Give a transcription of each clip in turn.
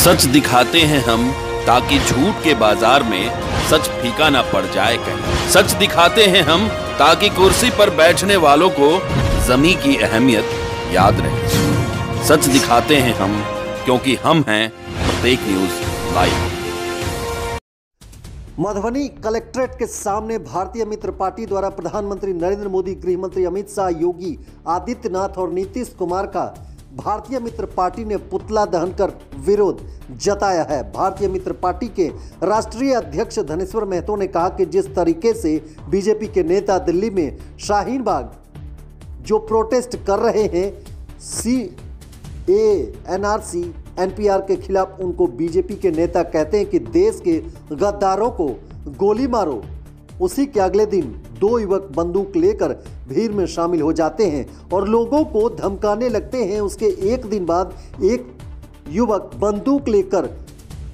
सच दिखाते हैं हम, ताकि झूठ के बाज़ार में सच फीका ना पड़ जाए कहीं। सच दिखाते हैं हम, ताकि कुर्सी पर बैठने वालों को जमी की अहमियत याद रहे। सच दिखाते हैं हम, क्योंकि हम हैं प्रत्येक न्यूज़ लाइव। मधुबनी कलेक्ट्रेट के सामने भारतीय मित्र पार्टी द्वारा प्रधानमंत्री नरेंद्र मोदी गृह मंत्री अमित शाह, योगी आदित्यनाथ और नीतीश कुमार का भारतीय मित्र पार्टी ने पुतला दहन कर विरोध जताया है। भारतीय मित्र पार्टी के राष्ट्रीय अध्यक्ष धनेश्वर महतो ने कहा कि जिस तरीके से बीजेपी के नेता दिल्ली में शाहीन बाग जो प्रोटेस्ट कर रहे हैं, C A, N R NRC NPR के खिलाफ उनको बीजेपी के नेता कहते हैं कि देश के गद्दारों को गोली मारो। उसी के अगले दिन दो युवक बंदूक लेकर भीड़ में शामिल हो जाते हैं और लोगों को धमकाने लगते हैं। उसके एक दिन बाद एक युवक बंदूक लेकर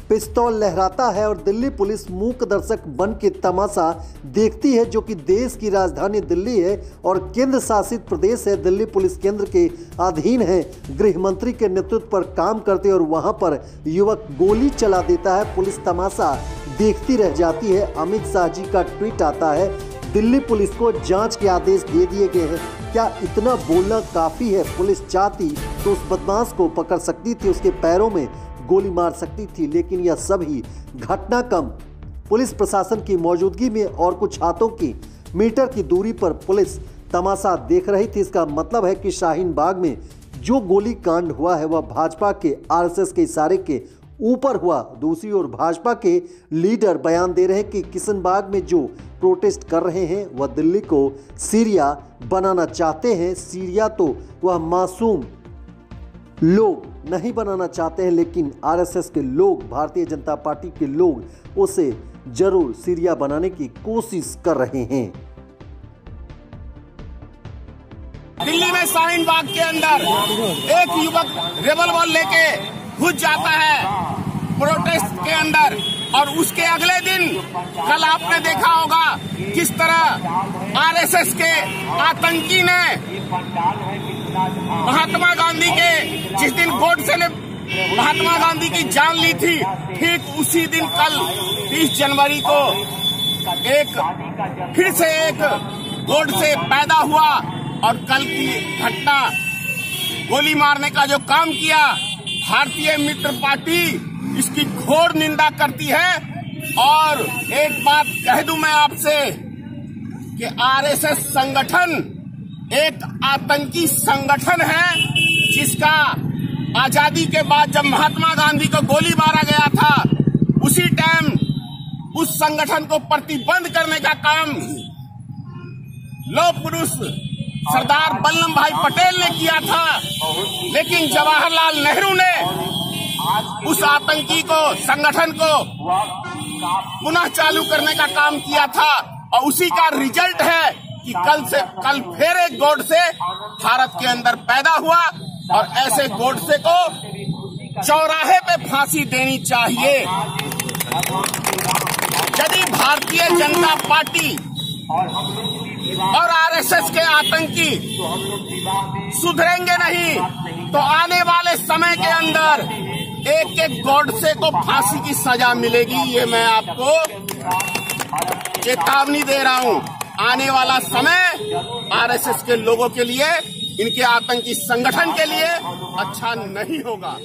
पिस्तौल लहराता है और दिल्ली पुलिस मूक दर्शक बन के तमाशा देखती है जो कि देश की राजधानी दिल्ली है और केंद्र शासित प्रदेश है। दिल्ली पुलिस केंद्र के अधीन है। गृह मंत्री के नेतृत्व पर काम करते और वहाँ पर युवक गोली चला देता है। पुलिस तमाशा देखती रह जाती है। अमित शाह जी का ट्वीट आता है, दिल्ली पुलिस को जाँच के आदेश दे दिए गए हैं। क्या इतना बोलना काफ़ी है? पुलिस चाहती तो उस बदमाश को पकड़ सकती थी। उसके पैरों में गोली मार सकती थी, लेकिन यह सभी घटना कम। पुलिस प्रशासन की मौजूदगी में और कुछ हाथों की मीटर की दूरी पर पुलिस तमाशा देख रही थी। इसका मतलब है कि शाहीन बाग में जो गोली कांड हुआ है, वह भाजपा के आरएसएस के इशारे के ऊपर हुआ। दूसरी ओर भाजपा के लीडर बयान दे रहे हैं कि किशनबाग में जो प्रोटेस्ट कर रहे हैं, वह दिल्ली को सीरिया बनाना चाहते हैं। सीरिया तो वह मासूम लोग नहीं बनाना चाहते हैं, लेकिन आरएसएस के लोग, भारतीय जनता पार्टी के लोग उसे ज़रूर सीरिया बनाने की कोशिश कर रहे हैं। दिल्ली में शाहीन बाग के अंदर एक युवक रिवॉल्वर लेके घुस जाता है प्रोटेस्ट के अंदर। और उसके अगले दिन कल आपने देखा होगा किस तरह आरएसएस के आतंकी ने महात्मा गांधी के जिस दिन गोडसे ने महात्मा गांधी की जान ली थी, ठीक उसी दिन कल 30 जनवरी को एक फिर से एक गोडसे पैदा हुआ और कल की घटना गोली मारने का जो काम किया, भारतीय मित्र पार्टी इसकी घोर निंदा करती है। और एक बात कह दूँ मैं आपसे कि आरएसएस संगठन एक आतंकी संगठन है, जिसका आज़ादी के बाद जब महात्मा गांधी को गोली मारा गया था, उसी टाइम उस संगठन को प्रतिबंध करने का काम लो पुरुष सरदार वल्लभ भाई पटेल ने किया था। लेकिन जवाहरलाल नेहरू ने उस आतंकी को, संगठन को पुनः चालू करने का काम किया था। और उसी का रिज़ल्ट है कि कल से, कल फिर एक गोड से भारत के अंदर पैदा हुआ और ऐसे गोड से को चौराहे पे फांसी देनी चाहिए। यदि भारतीय जनता पार्टी और आरएसएस के आतंकी सुधरेंगे नहीं तो आने वाले समय के अंदर एक एक गॉडसे को फांसी की सजा मिलेगी। ये मैं आपको चेतावनी दे रहा हूँ। आने वाला समय आरएसएस के लोगों के लिए, इनके आतंकी संगठन के लिए अच्छा नहीं होगा।